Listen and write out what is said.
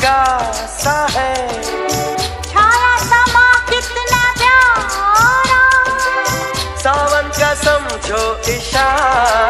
का सा है। छाया समा कितना प्यारा। सावन का समझो इशारा।